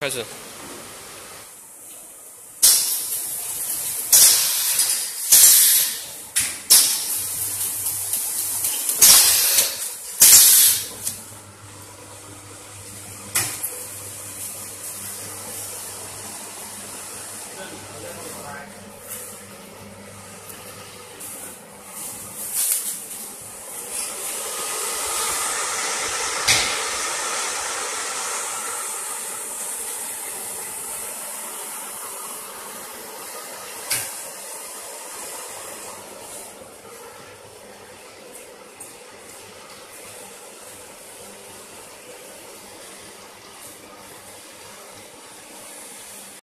开始。